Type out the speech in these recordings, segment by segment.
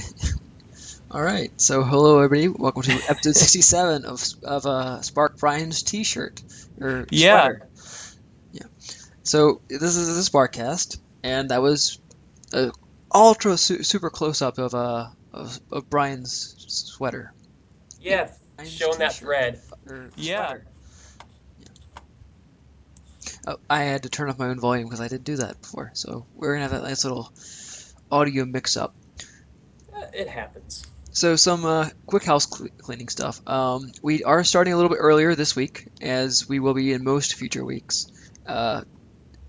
All right. So hello everybody. Welcome to episode 67 of of uh, Spark Brian's T-shirt or Yeah. sweater. Yeah. So this is the Sparkcast, and that was a ultra su- super close up of uh of, of Brian's sweater. Yeah, Brian's showing that thread. Or Yeah. Oh, I had to turn off my own volume because I didn't do that before. So we're gonna have that nice little audio mix up. It happens. So some uh, quick house cle cleaning stuff. Um, we are starting a little bit earlier this week, as we will be in most future weeks. Uh,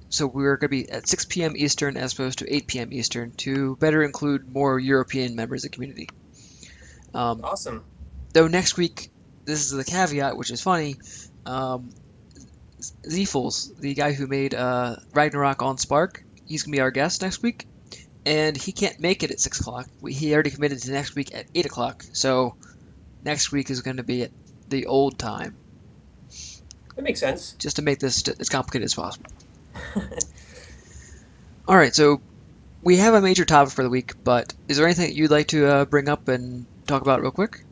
so we're going to be at 6 p.m. Eastern as opposed to 8 p.m. Eastern to better include more European members of the community. Um, Awesome. though next week, this is the caveat, which is funny. Um, the guy who made uh, Ragnarok on Spark, he's gonna be our guest next week, and he can't make it at six o'clock. We, he already committed to next week at eight o'clock, so next week is going to be at the old time, That makes sense. just to make this as complicated as possible. All right, so we have a major topic for the week, but is there anything that you'd like to uh, bring up and talk about real quick?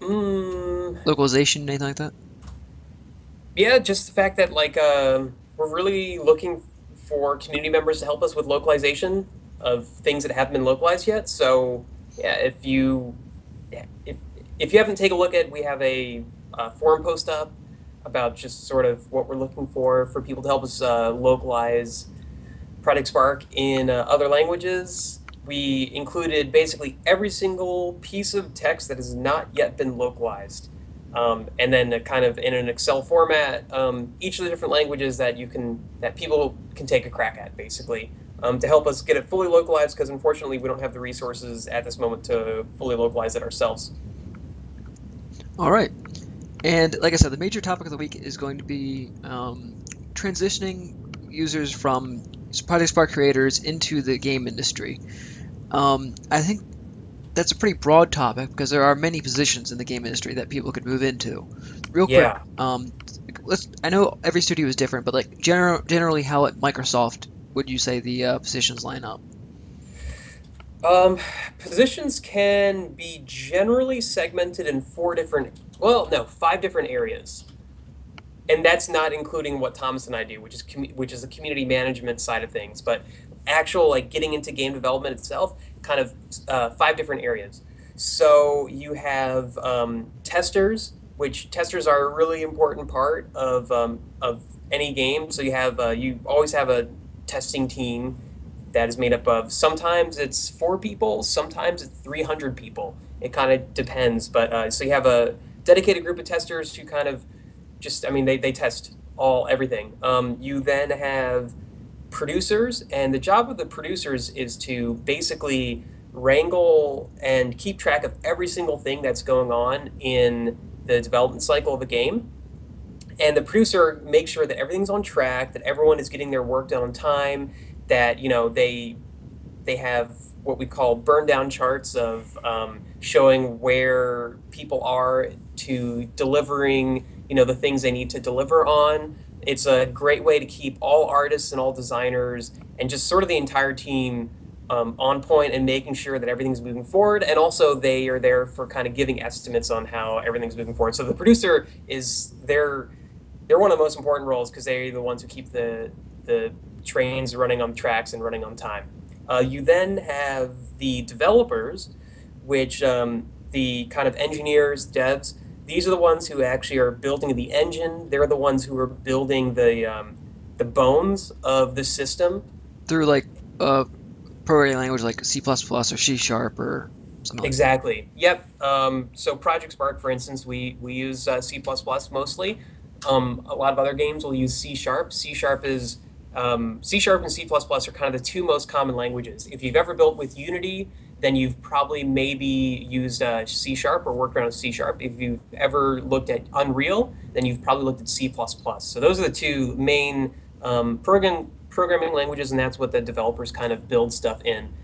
Mm, Localization, anything like that? yeah, just the fact that like um, we're really looking for community members to help us with localization of things that haven't been localized yet. So yeah, if you if if you haven't taken a look at, we have a uh, forum post up about just sort of what we're looking for for people to help us uh, localize Project Spark in uh, other languages. We included basically every single piece of text that has not yet been localized. Um, and then kind of in an Excel format, um, each of the different languages that you can that people can take a crack at, basically, um, to help us get it fully localized. Because unfortunately, we don't have the resources at this moment to fully localize it ourselves. All right. And like I said, the major topic of the week is going to be um, transitioning users from Project Spark creators into the game industry. Um, I think that's a pretty broad topic because there are many positions in the game industry that people could move into. Real Yeah. quick, um, let's. I know every studio is different, but like gener- generally, how at Microsoft would you say the uh, positions line up? Um, positions can be generally segmented in four different, well, no, five different areas, and that's not including what Thomas and I do, which is commu- which is the community management side of things. But actual like getting into game development itself, kind of uh, five different areas. So you have um, testers, which testers are a really important part of um, of any game. So you have uh, you always have a testing team that is made up of sometimes it's four people, sometimes it's 300 people. It kind of depends. But uh, so you have a dedicated group of testers who kind of just, I mean, they, they test all everything. Um, you then have producers, and the job of the producers is to basically wrangle and keep track of every single thing that's going on in the development cycle of a game. And the producer makes sure that everything's on track, that everyone is getting their work done on time, that you know they they have what we call burn down charts of um, showing where people are to delivering you know the things they need to deliver on it's a great way to keep all artists and all designers and just sort of the entire team um, on point and making sure that everything's moving forward and also they are there for kind of giving estimates on how everything's moving forward so the producer is they're they're one of the most important roles because they're the ones who keep the the trains running on tracks and running on time. Uh, you then have the developers, which um, the kind of engineers, devs. These are the ones who actually are building the engine. They're the ones who are building the um, the bones of the system. Through like uh, programming language like C++ plus or C Sharp or something like Exactly. Yep. Um, so Project Spark, for instance, we we use uh, C++ mostly. Um, a lot of other games will use C Sharp. C Sharp is um, C Sharp and C++ are kind of the two most common languages. If you've ever built with Unity, then you've probably maybe used uh, C Sharp or worked around C Sharp. If you've ever looked at Unreal, then you've probably looked at C++. So those are the two main um, program, programming languages, and that's what the developers kind of build stuff in.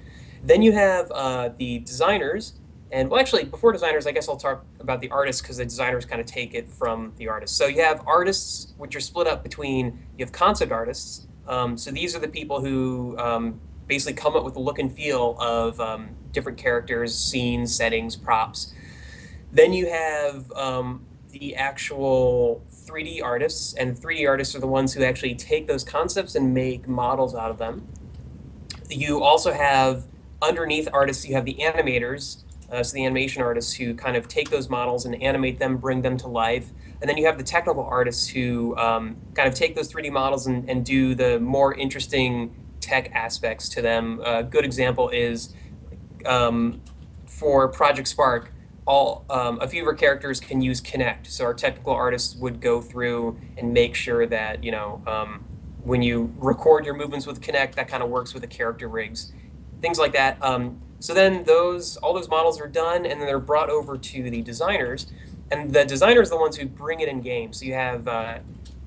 Then you have uh, the designers, and well, actually, before designers, I guess I'll talk about the artists because the designers kind of take it from the artists. So you have artists, which are split up between you have concept artists. Um, so these are the people who um, basically come up with the look and feel of um, different characters, scenes, settings, props. Then you have um, the actual 3D artists, and 3D artists are the ones who actually take those concepts and make models out of them. You also have underneath artists, you have the animators, uh, so the animation artists who kind of take those models and animate them, bring them to life. And then you have the technical artists who um, kind of take those 3D models and, and do the more interesting tech aspects to them. A good example is um, for Project Spark, all um, a few of our characters can use Kinect. So our technical artists would go through and make sure that you know um, when you record your movements with Kinect, that kind of works with the character rigs, things like that. Um, so then those all those models are done, and then they're brought over to the designers, and the designers are the ones who bring it in game. So you have uh,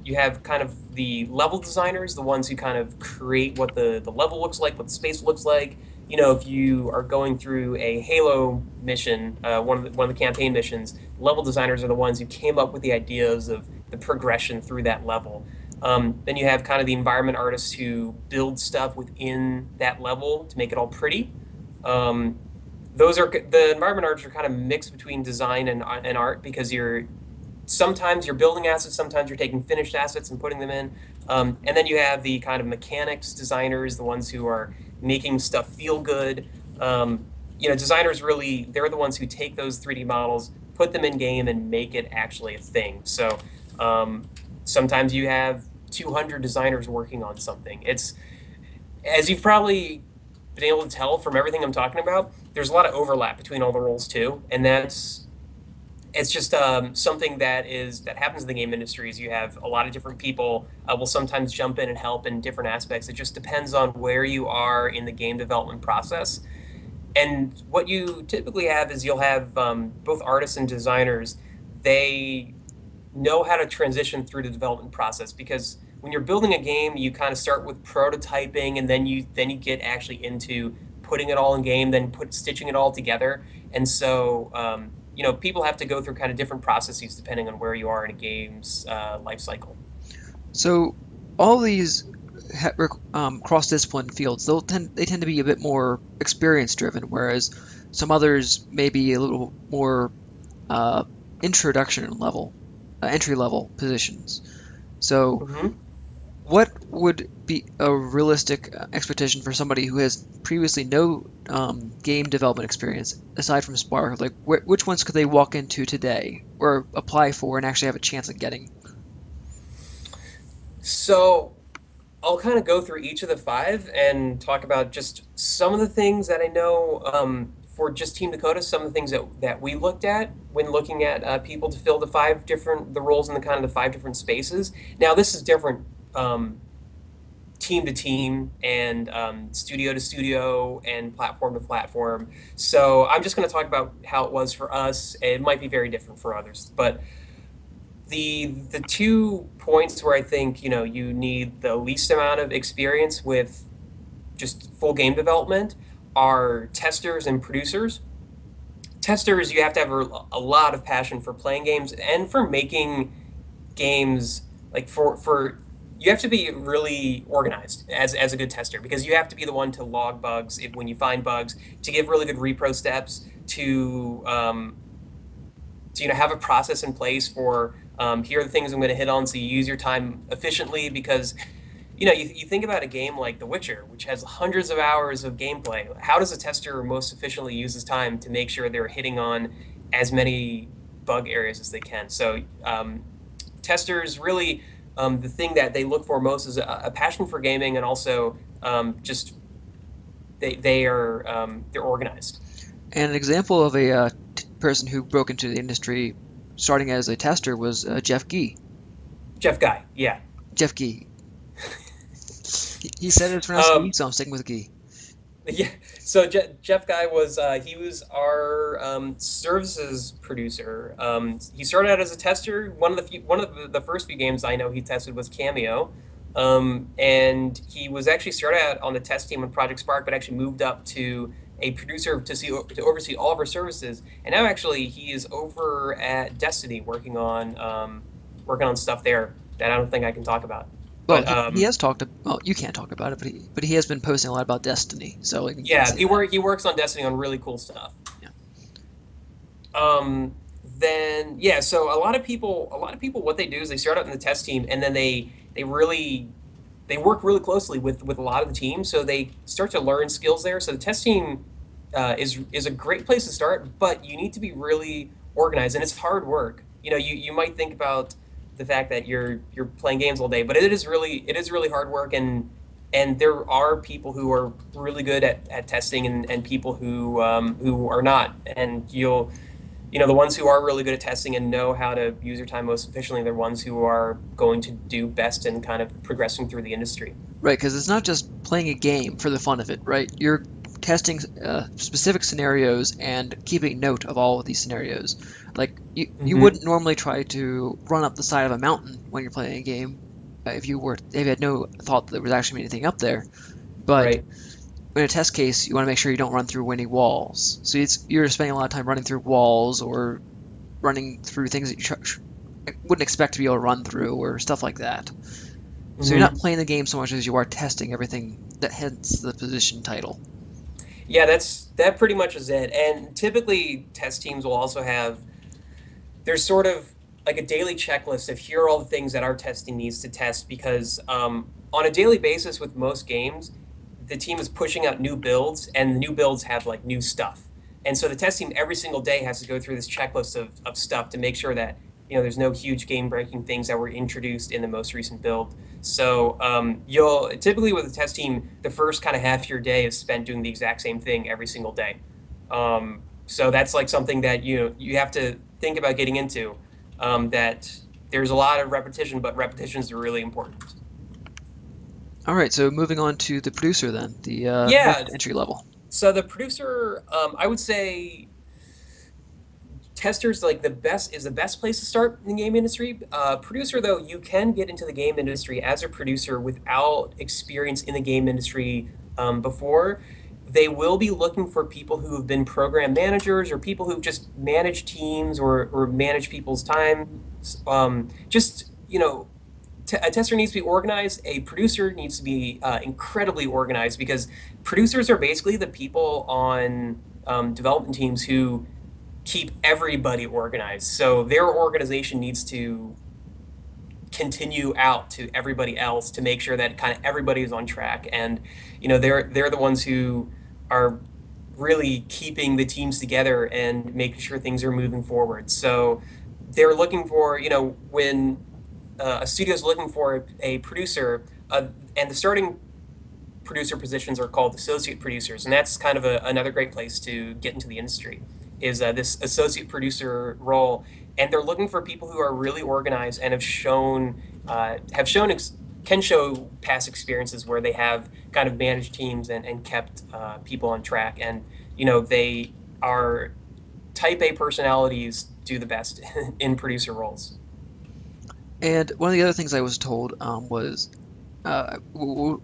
you have kind of the level designers, the ones who kind of create what the, the level looks like, what the space looks like. You know, if you are going through a Halo mission, uh, one of the, one of the campaign missions, level designers are the ones who came up with the ideas of the progression through that level. Um, then you have kind of the environment artists who build stuff within that level to make it all pretty. Um, those are the environment artists are kind of mixed between design and, and art because you're sometimes you're building assets, sometimes you're taking finished assets and putting them in. Um, and then you have the kind of mechanics designers, the ones who are making stuff feel good. Um, you know, designers really, they're the ones who take those 3D models, put them in game, and make it actually a thing. So um, sometimes you have 200 designers working on something. It's, as you've probably been able to tell from everything I'm talking about, there's a lot of overlap between all the roles too, and that's it's just um, something that is that happens in the game industry is you have a lot of different people uh, will sometimes jump in and help in different aspects. It just depends on where you are in the game development process. And what you typically have is you'll have um, both artists and designers they know how to transition through the development process because when you're building a game you kind of start with prototyping and then you then you get actually into putting it all in game then put stitching it all together. And so um, you know, people have to go through kind of different processes depending on where you are in a game's uh, life cycle. So, all these um, cross-discipline fields, they'll tend they tend to be a bit more experience-driven, whereas some others may be a little more uh, introduction level, uh, entry-level positions. So, mm-hmm what would be a realistic expectation for somebody who has previously no um, game development experience aside from Spark? Like, wh- which ones could they walk into today or apply for and actually have a chance at getting? So, I'll kind of go through each of the five and talk about just some of the things that I know um, for just Team Dakota. Some of the things that, that we looked at when looking at uh, people to fill the five different the roles in the kind of the five different spaces. Now, this is different um, team to team and um, studio to studio and platform to platform. So I'm just going to talk about how it was for us. It might be very different for others, but the the two points where I think you know you need the least amount of experience with just full game development are testers and producers. Testers, you have to have a, a lot of passion for playing games and for making games like for for you have to be really organized as, as a good tester because you have to be the one to log bugs if, when you find bugs, to give really good repro steps, to, um, to you know have a process in place for um, here are the things I'm going to hit on so you use your time efficiently because you know you, you think about a game like The Witcher which has hundreds of hours of gameplay. How does a tester most efficiently use his time to make sure they're hitting on as many bug areas as they can? So um, testers really um, the thing that they look for most is a, a passion for gaming and also um, just they, they are um, they're organized. And an example of a uh, t- person who broke into the industry starting as a tester was uh, Jeff Gee. Jeff Guy, yeah. Jeff Gee. he, he said it's pronounced um, Gee, so I'm sticking with Gee. Yeah. So Je- Jeff Guy was uh, he was our um, services producer. Um, he started out as a tester. One of the few, one of the, the first few games I know he tested was Kameo, um, and he was actually started out on the test team on Project Spark, but actually moved up to a producer to see to oversee all of our services. And now actually he is over at Destiny working on um, working on stuff there that I don't think I can talk about. Well, But he, um, he has talked. Well, you can't talk about it, but he but he has been posting a lot about Destiny. So yeah, he work he works on Destiny on really cool stuff. Yeah. Um, then yeah, so a lot of people, a lot of people, what they do is they start out in the test team, and then they they really they work really closely with with a lot of the team, so they start to learn skills there. So the test team uh, is is a great place to start, but you need to be really organized, and it's hard work. You know, you you might think about the fact that you're you're playing games all day, but it is really it is really hard work, and and there are people who are really good at, at testing, and, and people who um, who are not, and you'll you know the ones who are really good at testing and know how to use their time most efficiently they're ones who are going to do best in kind of progressing through the industry Right, because it's not just playing a game for the fun of it, right? You're testing uh, specific scenarios and keeping note of all of these scenarios. Like you, you hmm wouldn't normally try to run up the side of a mountain when you're playing a game uh, if you were if you had no thought that there was actually anything up there. But right in a test case, you want to make sure you don't run through windy walls. So it's, you're spending a lot of time running through walls or running through things that you tr- wouldn't expect to be able to run through or stuff like that. So you're not hmm playing the game so much as you are testing everything that hence the position title. yeah that's that pretty much is it and typically test teams will also have there's sort of like a daily checklist of here are all the things that our testing needs to test because um, on a daily basis with most games the team is pushing out new builds and the new builds have like new stuff. And so the test team every single day has to go through this checklist of, of stuff to make sure that you know there's no huge game breaking things that were introduced in the most recent build. So um, you'll typically with a test team the first kind of half your day is spent doing the exact same thing every single day. Um, so that's like something that you know you have to think about getting into um, that there's a lot of repetition but repetitions are really important All right, so moving on to the producer then, the uh, yeah entry level. So the producer, um, I would say, testers like the best is the best place to start in the game industry. Uh, producer though, you can get into the game industry as a producer without experience in the game industry um, before. They will be looking for people who have been program managers or people who've just manage teams or, or manage people's time. Um, just you know, t- a tester needs to be organized. A producer needs to be uh, incredibly organized because producers are basically the people on um, development teams who keep everybody organized. So their organization needs to continue out to everybody else to make sure that kind of everybody is on track. And you know, they're they're the ones who are really keeping the teams together and making sure things are moving forward. So they're looking for you know when uh, a studio is looking for a producer, uh, and the starting producer positions are called associate producers, and that's kind of a, another great place to get into the industry. Is uh, this associate producer role, and they're looking for people who are really organized and have shown uh, have shown ex- can show past experiences where they have kind of managed teams and, and kept uh, people on track, and you know they are type A personalities do the best in producer roles. And one of the other things I was told um, was, uh,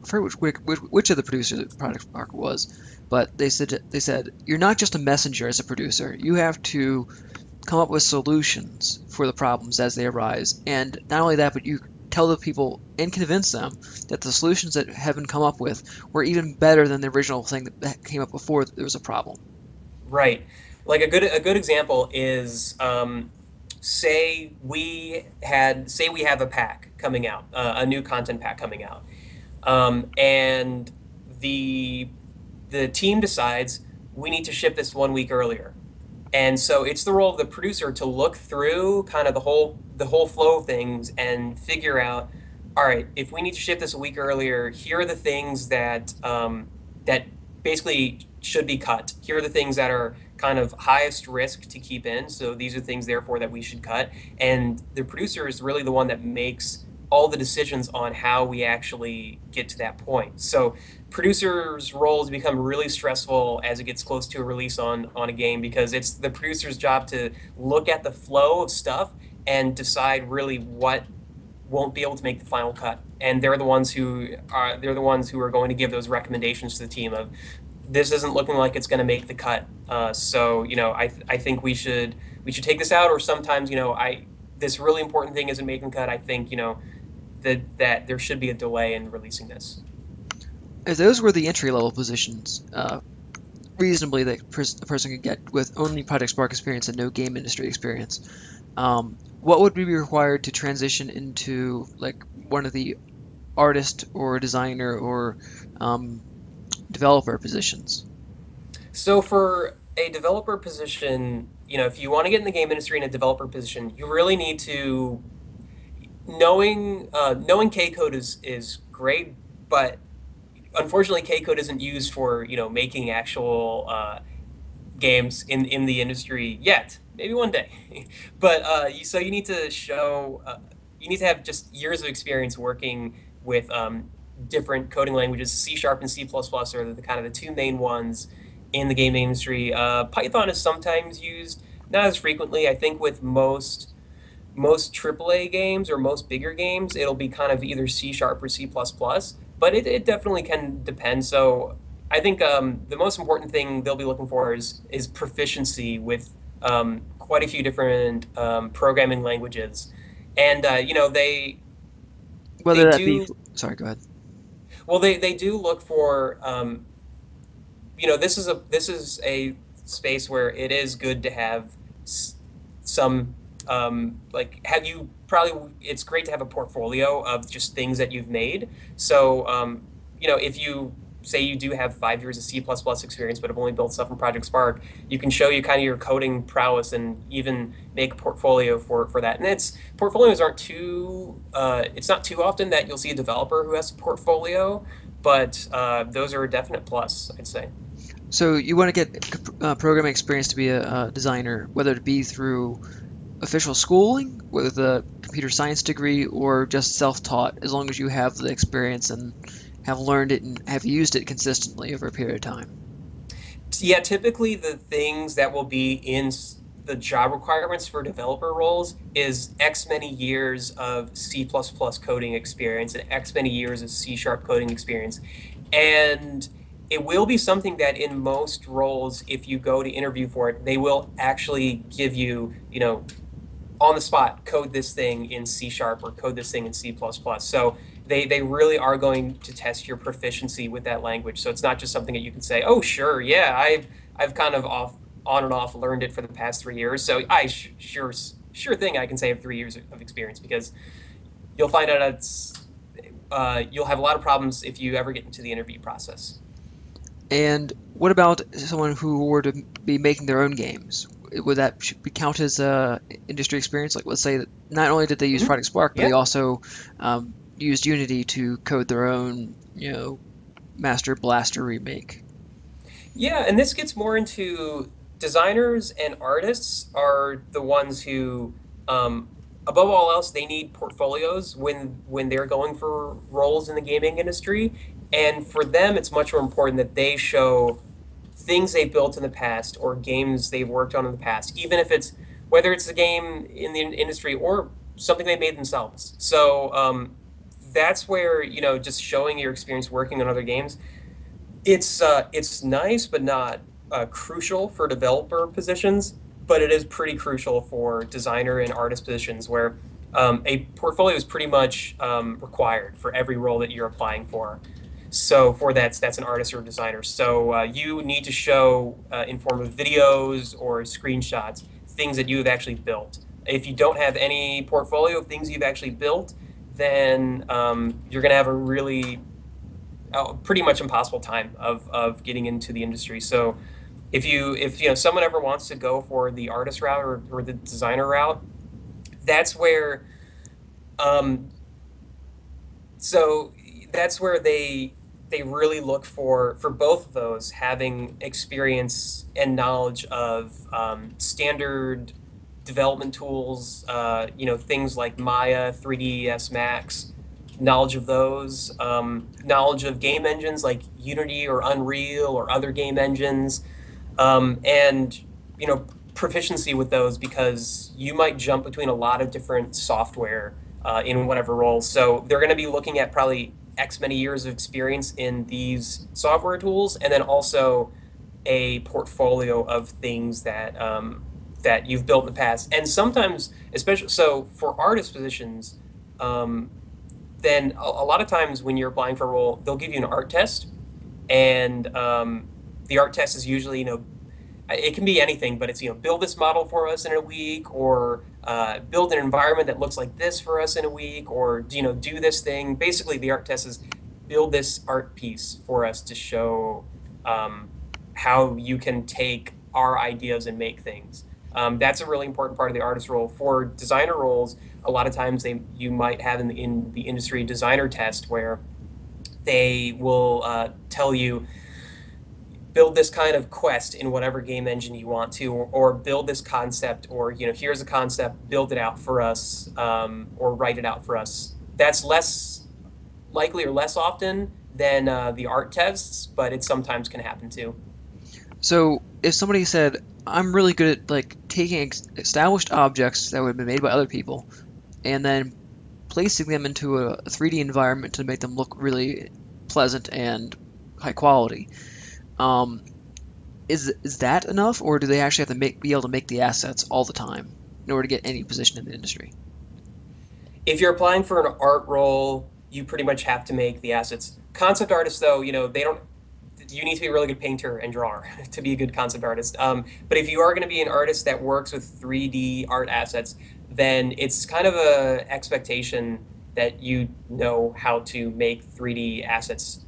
for which, which, which of the producers the product market was, but they said they said you're not just a messenger as a producer. You have to come up with solutions for the problems as they arise, and not only that, but you tell the people and convince them that the solutions that have been come up with were even better than the original thing that came up before there was a problem. Right. Like a good a good example is um, say we had say we have a pack coming out, uh, a new content pack coming out, um, and the the team decides we need to ship this one week earlier, and so it's the role of the producer to look through kind of the whole the whole flow of things and figure out, all right, if we need to ship this a week earlier, here are the things that um, that basically should be cut. Here are the things that are kind of highest risk to keep in. So these are things, therefore, that we should cut. And the producer is really the one that makes all the decisions on how we actually get to that point. So producers' roles become really stressful as it gets close to a release on on a game because it's the producer's job to look at the flow of stuff and decide really what won't be able to make the final cut. And they're the ones who are they're the ones who are going to give those recommendations to the team of this isn't looking like it's going to make the cut. Uh, so you know I, I think we should we should take this out or sometimes you know I this really important thing isn't making cut. I think you know that that there should be a delay in releasing this. As those were the entry level positions, uh, reasonably that a person could get with only Project Spark experience and no game industry experience. Um, what would be required to transition into like one of the artist or designer or um, developer positions? So for a developer position, you know, if you want to get in the game industry in a developer position, you really need to knowing uh, knowing K code is is great, but unfortunately, K code isn't used for you know making actual uh, games in in the industry yet. Maybe one day, but uh, you, so you need to show uh, you need to have just years of experience working with um, different coding languages. C sharp and C plus plus are the kind of the two main ones in the game industry. Uh, Python is sometimes used, not as frequently. I think with most most AAA games or most bigger games, it'll be kind of either C sharp or C plus plus. But it, it definitely can depend. So I think um, the most important thing they'll be looking for is is proficiency with um, quite a few different um, programming languages, and uh, you know they whether they that do, be sorry, go ahead. Well, they, they do look for um, you know this is a this is a space where it is good to have some um, like have you probably it's great to have a portfolio of just things that you've made. So um, you know if you say you do have five years of c++ experience but have only built stuff in project spark you can show you kind of your coding prowess and even make a portfolio for, for that. And it's portfolios aren't too uh, it's not too often that you'll see a developer who has a portfolio but uh, those are a definite plus i'd say. So you want to get uh, programming experience to be a, a, designer, whether it be through official schooling with a computer science degree or just self-taught, as long as you have the experience and have learned it and have used it consistently over a period of time. Yeah, typically the things that will be in the job requirements for developer roles is X many years of C++ coding experience and X many years of C sharp coding experience. And it will be something that in most roles, if you go to interview for it, they will actually give you, you know, on the spot, code this thing in C sharp or code this thing in C++. So they, they really are going to test your proficiency with that language. So it's not just something that you can say, oh, sure, yeah, I've, I've kind of off, on and off learned it for the past three years. So I sh- sure, sure thing I can say I have three years of experience because you'll find out it's, uh, you'll have a lot of problems if you ever get into the interview process. And what about someone who were to be making their own games? Would that be count as a industry experience? Like, let's say that not only did they use mm-hmm. Project Spark, but yeah. they also um, used Unity to code their own, you know, Master Blaster remake. Yeah, and this gets more into designers and artists are the ones who, um, above all else, they need portfolios when when they're going for roles in the gaming industry, and for them, it's much more important that they show things they've built in the past or games they've worked on in the past, even if it's whether it's a game in the industry or something they made themselves. So um, that's where you know just showing your experience working on other games. It's uh, it's nice, but not uh, crucial for developer positions. But it is pretty crucial for designer and artist positions where um, a portfolio is pretty much um, required for every role that you're applying for. So for that, that's an artist or designer. So uh, you need to show uh, in form of videos or screenshots things that you have actually built. If you don't have any portfolio of things you've actually built, then um, you're going to have a really uh, pretty much impossible time of, of getting into the industry. So if you if you know someone ever wants to go for the artist route or, or the designer route, that's where um, so that's where they they really look for for both of those having experience and knowledge of um, standard development tools uh, you know things like maya 3ds max knowledge of those um, knowledge of game engines like unity or unreal or other game engines um, and you know proficiency with those because you might jump between a lot of different software uh, in whatever role. So they're going to be looking at probably X many years of experience in these software tools, and then also a portfolio of things that um, that you've built in the past. And sometimes, especially so for artist positions, um, then a, a, lot of times when you're applying for a role, they'll give you an art test, and um, the art test is usually you know it can be anything, but it's you know build this model for us in a week, or uh, build an environment that looks like this for us in a week, or you know do this thing. Basically, the art test is build this art piece for us to show um, how you can take our ideas and make things. Um, that's a really important part of the artist role. For designer roles, a lot of times they you might have in the, in the industry designer test where they will uh, tell you build this kind of quest in whatever game engine you want to, or, or, build this concept, or you know, here's a concept, build it out for us, um, or write it out for us. That's less likely or less often than uh, the art tests, but it sometimes can happen too. So, if somebody said, "I'm really good at like taking established objects that would have been made by other people, and then placing them into a 3D environment to make them look really pleasant and high quality," Um, is is that enough, or do they actually have to make be able to make the assets all the time in order to get any position in the industry? If you're applying for an art role, you pretty much have to make the assets. Concept artists, though, you know they don't. You need to be a really good painter and drawer to be a good concept artist. Um, but if you are going to be an artist that works with 3D art assets, then it's kind of a expectation that you know how to make 3D assets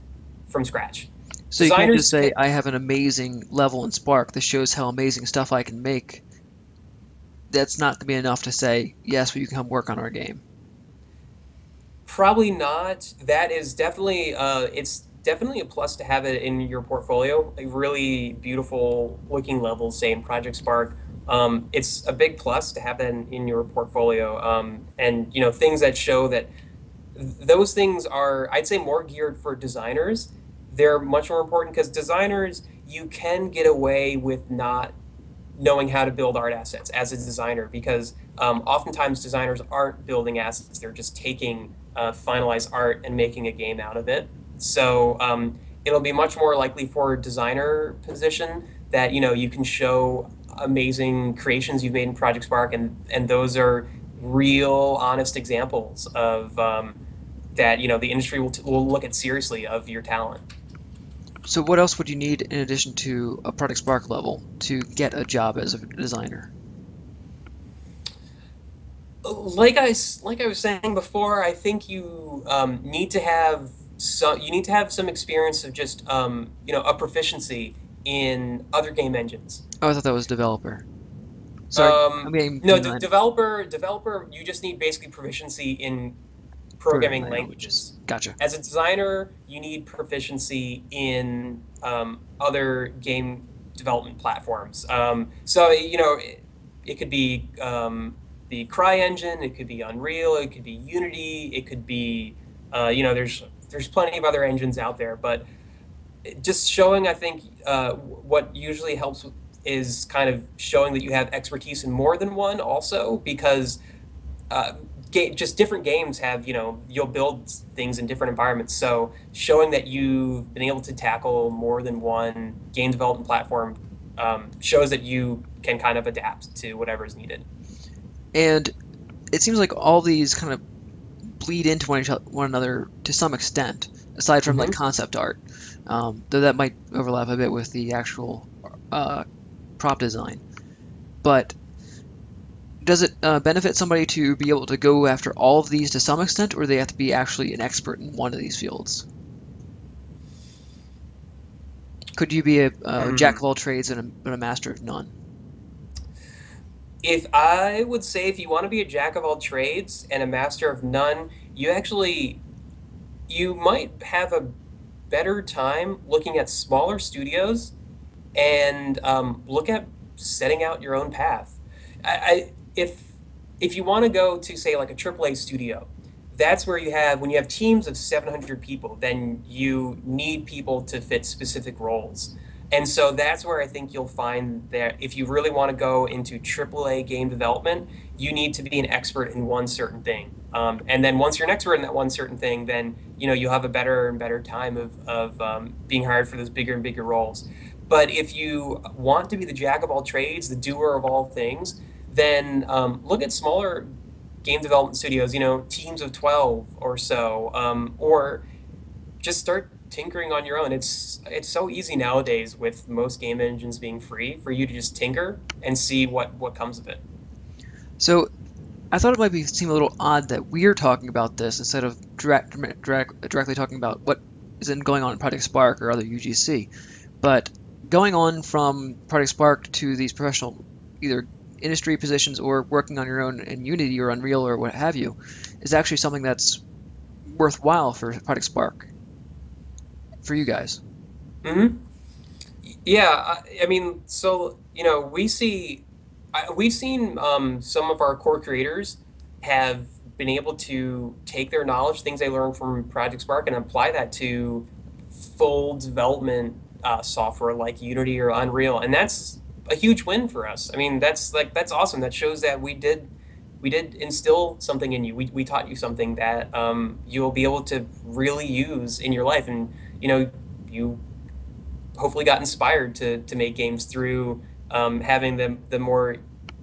from scratch. So you can't just say, I have an amazing level in Spark that shows how amazing stuff I can make. That's not going to be enough to say, yes, well, you can come work on our game. Probably not. That is definitely, uh, it's definitely a plus to have it in your portfolio. A really beautiful looking level, say in Project Spark. Um, it's a big plus to have that in, in your portfolio. Um, and, you know, things that show that those things are, I'd say, more geared for designers they're much more important because designers, you can get away with not knowing how to build art assets as a designer because um, oftentimes designers aren't building assets, they're just taking uh, finalized art and making a game out of it. So um, it'll be much more likely for a designer position that you know you can show amazing creations you've made in Project Spark, and and those are real, honest examples of um, that you know the industry will, will look at seriously of your talent. So what else would you need in addition to a Project Spark level to get a job as a designer? Like I like I was saying before, I think you um, need to have some. You need to have some experience of just um, you know a proficiency in other game engines. Oh, I thought that was developer. Sorry, um, I mean, no, de- developer. Developer, you just need basically proficiency in programming languages. Gotcha. As a designer, you need proficiency in um, other game development platforms. Um, so you know, it, it could be um, the CryEngine, it could be Unreal, it could be Unity, it could be uh, you know, there's there's plenty of other engines out there, but just showing, I think, uh, what usually helps is kind of showing that you have expertise in more than one, also because. Uh, ga- just different games have you know you'll build things in different environments. So showing that you've been able to tackle more than one game development platform um, shows that you can kind of adapt to whatever is needed. And it seems like all these kind of bleed into one, each, one another to some extent, aside from mm-hmm. like concept art. Um, though that might overlap a bit with the actual uh, prop design. But does it uh, benefit somebody to be able to go after all of these to some extent, or do they have to be actually an expert in one of these fields? Could you be a, a mm. jack of all trades and a, but a master of none? If I would say, if you want to be a jack of all trades and a master of none, you actually you might have a better time looking at smaller studios and um, look at setting out your own path. I, if if you want to go to say like a AAA studio, that's where you have when you have teams of 700 people, then you need people to fit specific roles. And so that's where I think you'll find that if you really want to go into AAA game development, you need to be an expert in one certain thing. Um, and then once you're an expert in that one certain thing, then you know you'll have a better and better time of, of um, being hired for those bigger and bigger roles. But if you want to be the jack of all trades, the doer of all things, then um, look at smaller game development studios, you know, teams of 12 or so, um, or just start tinkering on your own. It's it's so easy nowadays with most game engines being free for you to just tinker and see what what comes of it. So, I thought it might be seem a little odd that we're talking about this instead of direct, direct, directly talking about what is in going on in Project Spark or other UGC. But going on from Project Spark to these professional either industry positions or working on your own in Unity or Unreal or what have you is actually something that's worthwhile for Project Spark for you guys. hmm Yeah, I, I mean, so you know, we see, I, we've seen um, some of our core creators have been able to take their knowledge, things they learned from Project Spark, and apply that to full development uh, software like Unity or Unreal, and that's a huge win for us. I mean, that's like that's awesome. That shows that we did we did instill something in you. We, we taught you something that um, you'll be able to really use in your life, and you know you hopefully got inspired to to make games through um, having the the more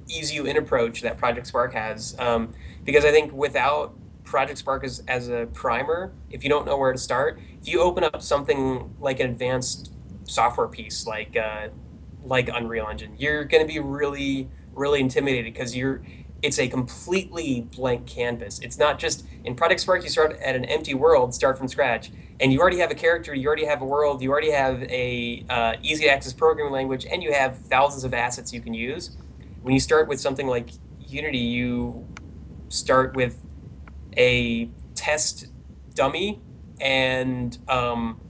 easy you in approach that Project Spark has. Um, because I think without Project Spark as, as a primer, if you don't know where to start, if you open up something like an advanced software piece like uh, like Unreal Engine, you're going to be really really intimidated because you're it's a completely blank canvas. It's not just in Project Spark you start at an empty world, start from scratch, and you already have a character, you already have a world, you already have a uh, easy access programming language, and you have thousands of assets you can use. When you start with something like Unity, you start with a test dummy and um,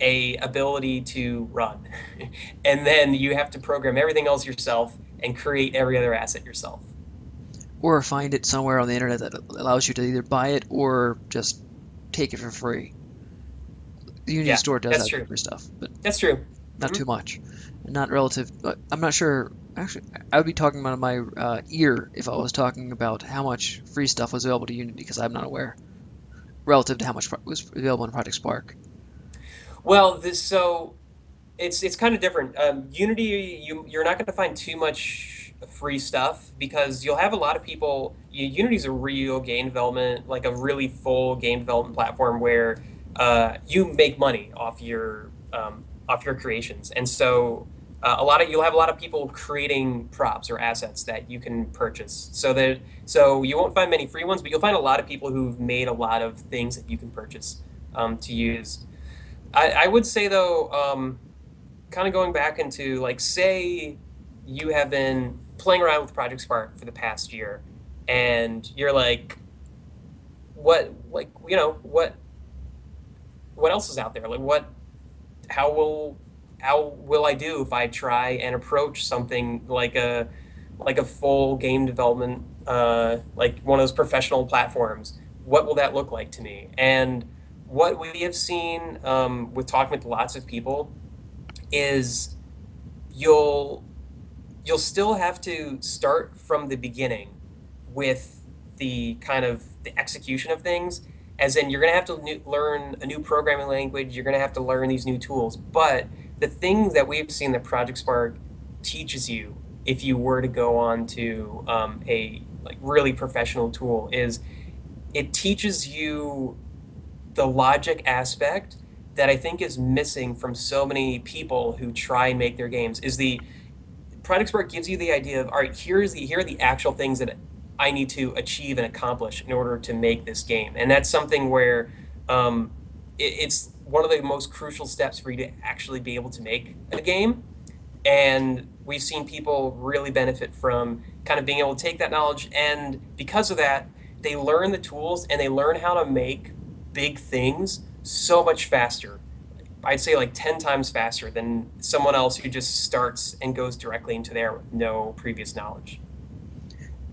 a ability to run. And then you have to program everything else yourself and create every other asset yourself. Or find it somewhere on the internet that allows you to either buy it or just take it for free. The unity yeah, store does that true. for stuff but that's true. not Mhm. too much. Not relative but i'm not sure actually i would be talking about my uh, ear if i was talking about how much free stuff was available to unity because i'm not aware relative to how much was available in project spark well this so it's it's kind of different. Um, unity you you're not going to find too much free stuff because you'll have a lot of people U- unity's a real game development like a really full game development platform where uh, you make money off your um, off your creations. And so uh, a lot of you'll have a lot of people creating props or assets that you can purchase. So that so you won't find many free ones but you'll find a lot of people who've made a lot of things that you can purchase um, to use I, I would say though um, kind of going back into like say you have been playing around with project spark for the past year and you're like what like you know what what else is out there? Like what how will how will i do if i try and approach something like a like a full game development uh, like one of those professional platforms? What will that look like to me? And what we have seen um, with talking with lots of people is you'll you'll still have to start from the beginning with the kind of the execution of things as in you're going to have to new, learn a new programming language you're going to have to learn these new tools. But the thing that we've seen that project spark teaches you if you were to go on to um, a like really professional tool is it teaches you the logic aspect that I think is missing from so many people who try and make their games is the product Spark gives you the idea of all right here's the here are the actual things that I need to achieve and accomplish in order to make this game. And that's something where um, it, it's one of the most crucial steps for you to actually be able to make a game. And we've seen people really benefit from kind of being able to take that knowledge and because of that they learn the tools and they learn how to make big things so much faster. I'd say like 10 times faster than someone else who just starts and goes directly into there with no previous knowledge.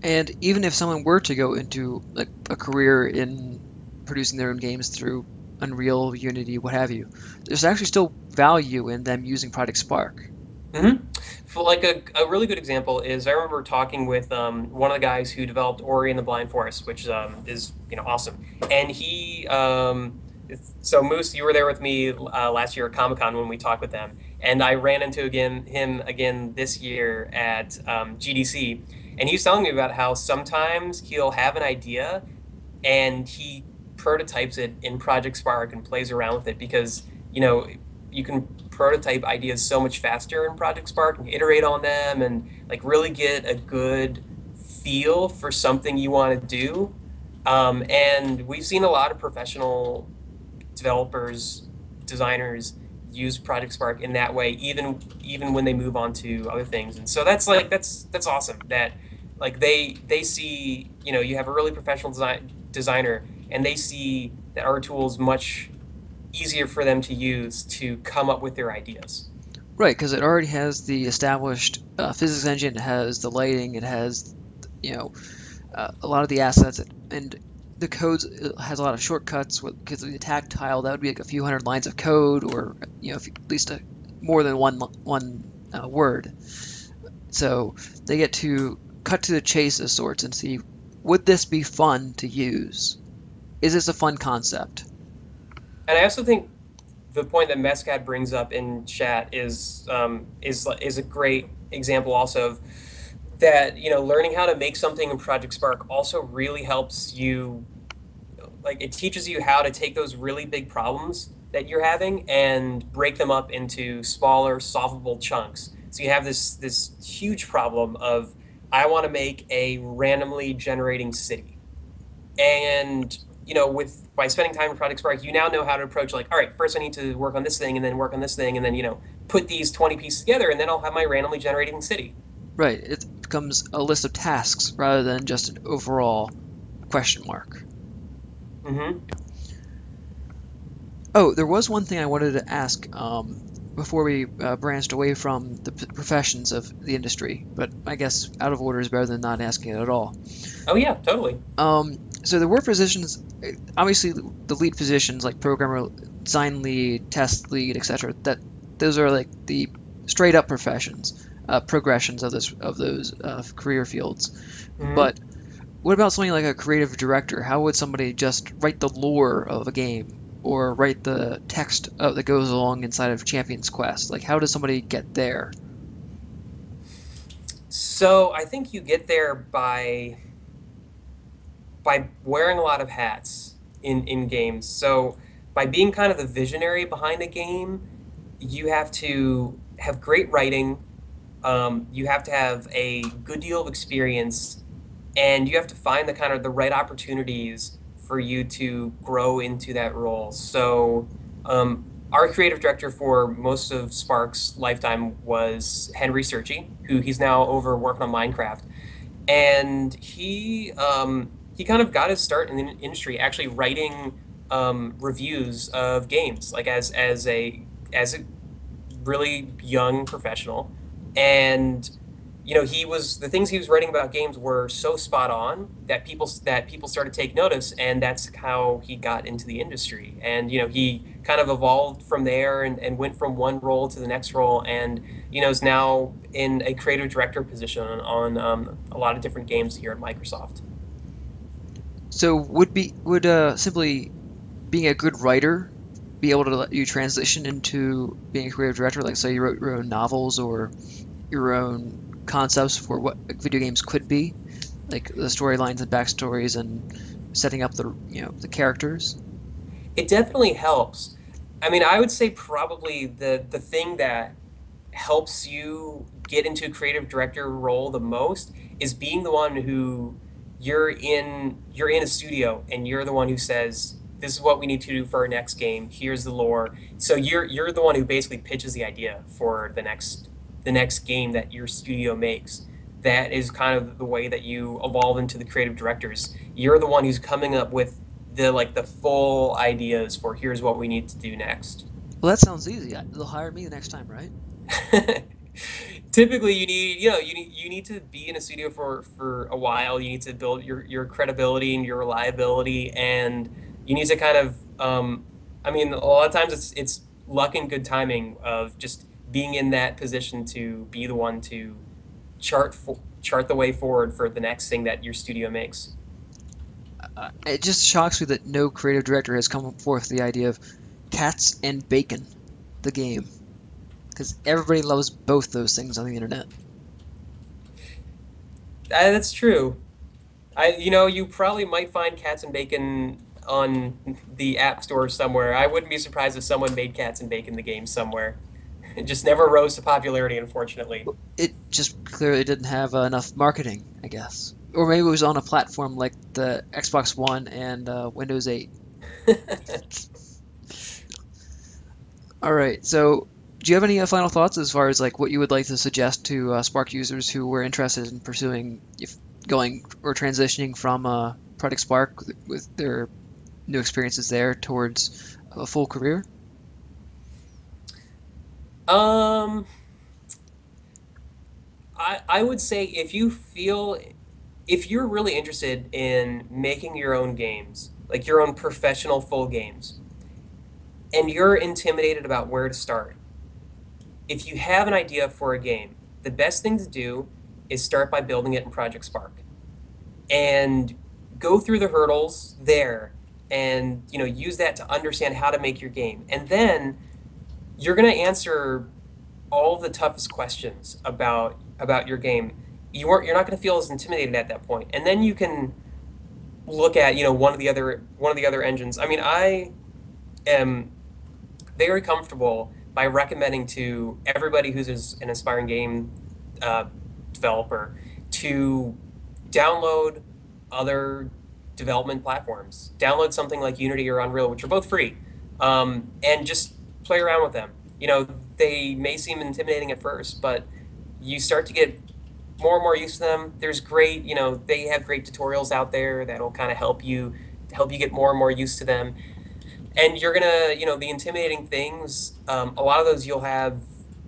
And even if someone were to go into like a career in producing their own games through unreal unity what have you there's actually still value in them using project spark Mm-hmm. Like a, a really good example is I remember talking with um, one of the guys who developed Ori and the Blind Forest, which um, is you know awesome, and he um, so Moose, you were there with me uh, last year at Comic Con when we talked with them, and I ran into again him again this year at um, GDC, and he was telling me about how sometimes he'll have an idea, and he prototypes it in Project Spark and plays around with it because you know you can prototype ideas so much faster in Project Spark and iterate on them and like really get a good feel for something you want to do. Um, and we've seen a lot of professional developers, designers use Project Spark in that way, even even when they move on to other things. And so that's like that's that's awesome that like they they see you know you have a really professional design designer and they see that our tool is much easier for them to use to come up with their ideas. Right, because it already has the established uh, physics engine. It has the lighting. It has, you know, uh, a lot of the assets, and the code has a lot of shortcuts because the tactile. That would be like a few hundred lines of code, or you know, at least a, more than one one uh, word. So they get to cut to the chase of sorts and see would this be fun to use? Is this a fun concept? And I also think the point that Mescat brings up in chat is um, is is a great example also of that you know learning how to make something in project spark also really helps you like it teaches you how to take those really big problems that you're having and break them up into smaller solvable chunks. So you have this this huge problem of i want to make a randomly generating city. And you know with by spending time in project spark you now know how to approach like all right first i need to work on this thing and then work on this thing and then you know put these 20 pieces together and then i'll have my randomly generating city Right. It becomes a list of tasks rather than just an overall question mark. Mm-hmm. Oh, there was one thing I wanted to ask um, before we uh, branched away from the p- professions of the industry, but I guess out of order is better than not asking it at all. Oh yeah, totally. Um, so there were positions, obviously the lead positions like programmer, design lead, test lead, etc. That those are like the straight up professions uh, progressions of this of those uh, career fields. Mm-hmm. But what about something like a creative director? How would somebody just write the lore of a game or write the text uh, that goes along inside of Champion's Quest? Like, how does somebody get there? So I think you get there by by wearing a lot of hats in in games. So by being kind of the visionary behind a game, you have to have great writing, um, you have to have a good deal of experience and you have to find the kind of the right opportunities for you to grow into that role so um, our creative director for most of spark's lifetime was henry Sterchi, who he's now over working on minecraft and he um, he kind of got his start in the industry actually writing um, reviews of games like as as a as a really young professional. And you know he was the things he was writing about games were so spot on that people that people started to take notice and that's how he got into the industry. And you know he kind of evolved from there and, and went from one role to the next role and you know is now in a creative director position on um, a lot of different games here at microsoft so would be would uh, simply being a good writer be able to let you transition into being a creative director like say you wrote your own novels or your own concepts for what video games could be, like the storylines and backstories and setting up the you know the characters? It definitely helps. I mean, I would say probably the the thing that helps you get into a creative director role the most is being the one who you're in you're in a studio and you're the one who says this is what we need to do for our next game here's the lore so you're you're the one who basically pitches the idea for the next the next game that your studio makes. That is kind of the way that you evolve into the creative directors. You're the one who's coming up with the like the full ideas for here's what we need to do next. Well, that sounds easy. They'll hire me the next time, right? Typically, you need you know you need you need to be in a studio for for a while. You need to build your your credibility and your reliability, and you need to kind of um, I mean, a lot of times it's it's luck and good timing of just being in that position to be the one to chart chart the way forward for the next thing that your studio makes. uh, it just shocks me that no creative director has come forth with the idea of cats and bacon, the game, because everybody loves both those things on the internet. Uh, that's true. I, you know, you probably might find Cats and Bacon on the App Store somewhere. I wouldn't be surprised if someone made Cats and Bacon the game somewhere. It just never rose to popularity, unfortunately. It just clearly didn't have uh, enough marketing, I guess, or maybe it was on a platform like the Xbox One and uh, Windows 8. All right, so do you have any uh, final thoughts as far as like what you would like to suggest to uh, Spark users who were interested in pursuing, if going or transitioning from uh, Project Spark with, their new experiences there towards a full career? Um, I I would say if you feel if you're really interested in making your own games, like your own professional full games, and you're intimidated about where to start, if you have an idea for a game, the best thing to do is start by building it in Project Spark. And go through the hurdles there and you know use that to understand how to make your game. And then you're going to answer all the toughest questions about about your game. You weren't you're not going to feel as intimidated at that point. And then you can look at, you know, one of the other one of the other engines. I mean, I am very comfortable by recommending to everybody who's an aspiring game uh, developer to download other development platforms. Download something like Unity or Unreal, which are both free, um, and just play around with them. You know, they may seem intimidating at first, but you start to get more and more used to them. There's great, you know, they have great tutorials out there that'll kind of help you help you get more and more used to them. And you're gonna, you know, the intimidating things. Um, a lot of those you'll have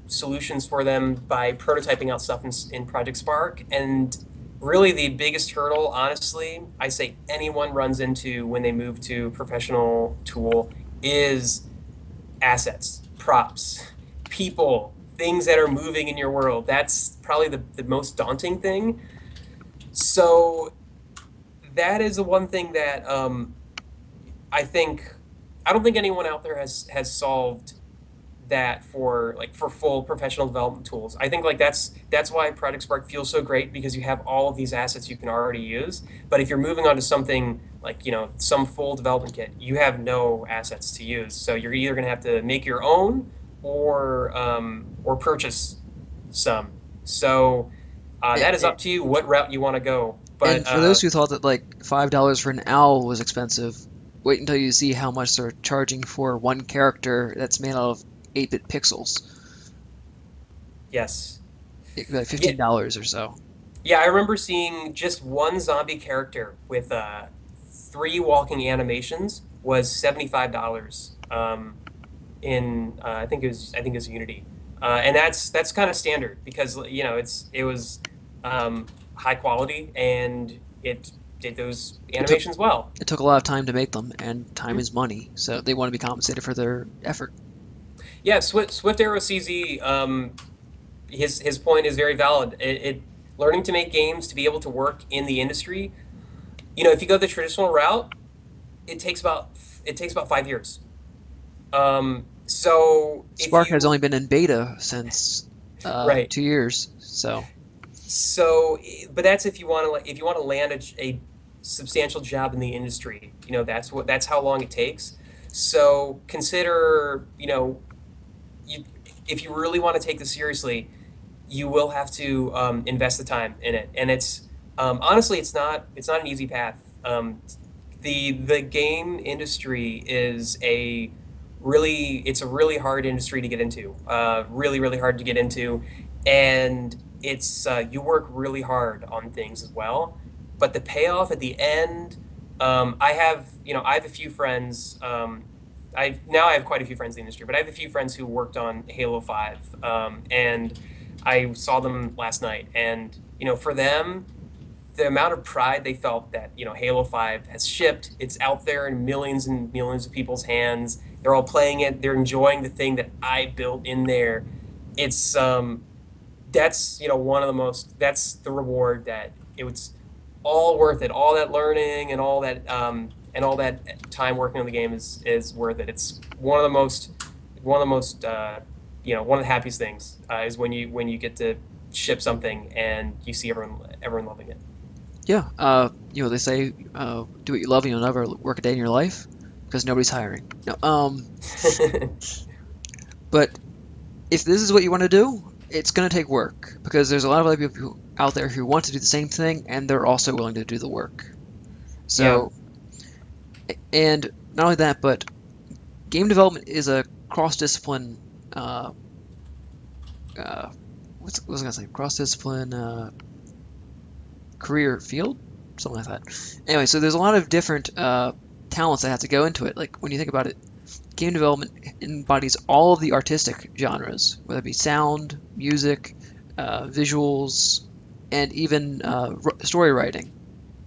solutions for them by prototyping out stuff in, in Project Spark. And really, the biggest hurdle, honestly, I say anyone runs into when they move to professional tool is assets, props, people, things that are moving in your world. That's probably the, the most daunting thing. So that is the one thing that um, I think I don't think anyone out there has has solved that for like for full professional development tools. I think like that's that's why Project Spark feels so great because you have all of these assets you can already use. But if you're moving on to something like you know some full development kit, you have no assets to use. So you're either going to have to make your own or um, or purchase some. So uh, that is up to you what route you want to go. But and for uh, those who thought that like five dollars for an owl was expensive, wait until you see how much they're charging for one character that's made out of 8-bit pixels. Yes. Like fifteen dollars yeah. or so. Yeah, I remember seeing just one zombie character with uh, three walking animations was seventy five dollars. Um, in uh, I think it was I think it was Unity, uh, and that's that's kind of standard because you know it's it was um, high quality and it did those animations took, well. It took a lot of time to make them, and time mm-hmm. is money, so they want to be compensated for their effort. Yeah, Swift, Swift Arrow CZ, um, his his point is very valid. It, it learning to make games to be able to work in the industry. You know, if you go the traditional route, it takes about it takes about five years. Um, so Spark you, has only been in beta since uh, right. two years. So so, but that's if you want to if you want to land a, a substantial job in the industry. You know, that's what that's how long it takes. So consider, you know, you, if you really want to take this seriously, you will have to um, invest the time in it. And it's um, honestly, it's not it's not an easy path. Um, the the game industry is a really it's a really hard industry to get into. Uh, really, really hard to get into, and it's uh, you work really hard on things as well. But the payoff at the end, um, I have you know I have a few friends. Um, I now I have quite a few friends in the industry, but I have a few friends who worked on Halo Five, um, and I saw them last night, and you know for them the amount of pride they felt that you know Halo Five has shipped, it's out there in millions and millions of people's hands. They're all playing it. They're enjoying the thing that I built in there. It's um, that's you know one of the most. That's the reward that it was. All worth it. All that learning and all that um, and all that time working on the game is is worth it. It's one of the most one of the most uh, you know one of the happiest things uh, is when you when you get to ship something and you see everyone everyone loving it. Yeah, uh, you know they say uh, do what you love and you'll never work a day in your life because nobody's hiring. No, um, but if this is what you want to do, it's going to take work because there's a lot of other people out there who want to do the same thing and they're also willing to do the work. So, and not only that, but game development is a cross-discipline. Uh, uh, what's what was I gonna say? Cross-discipline uh, career field, something like that. Anyway, so there's a lot of different uh, talents that have to go into it. Like when you think about it, game development embodies all of the artistic genres, whether it be sound, music, uh, visuals, and even uh, r- story writing.